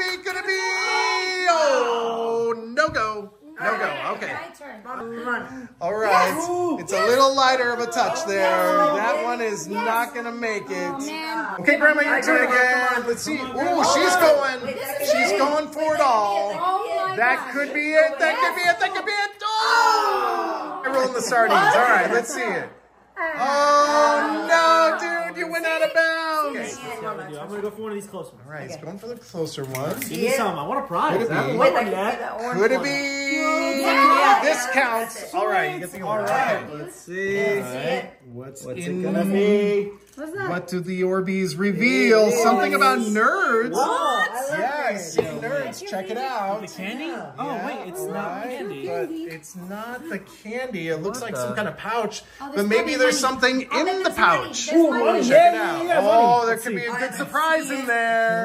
it be? Could it be? Oh, no go. No go. Okay. All right. It's a little lighter of a touch there. That one is not going to make it. Okay, Grandma, your turn again. Let's see. Ooh, she's going. She's going for it all. Oh That could be it. That could be it. That could be it. Oh! I'm rolling the sardines. All right, let's see it. Oh, bounds. I'm gonna go for one of these close ones. All right, he's going for the closer ones. Give me some. I want a prize. Could it I haven't be? won one yet. Could it be? Yeah. This counts. All right, you get the All order. right. Okay. Let's see. All right. What's, What's in it gonna be? What's that? What do the Orbeez reveal? Something about nerds. What? Yeah, I see nerds. Check it out. The candy? Oh Yeah, wait, it's not right, candy. But it's not the candy. It looks What like some kind of pouch. Oh, but maybe money, there's money. something Oh, in the there's money. pouch. There's money. Check it out. yeah, yeah, Oh, there Let's could be a good surprise in there.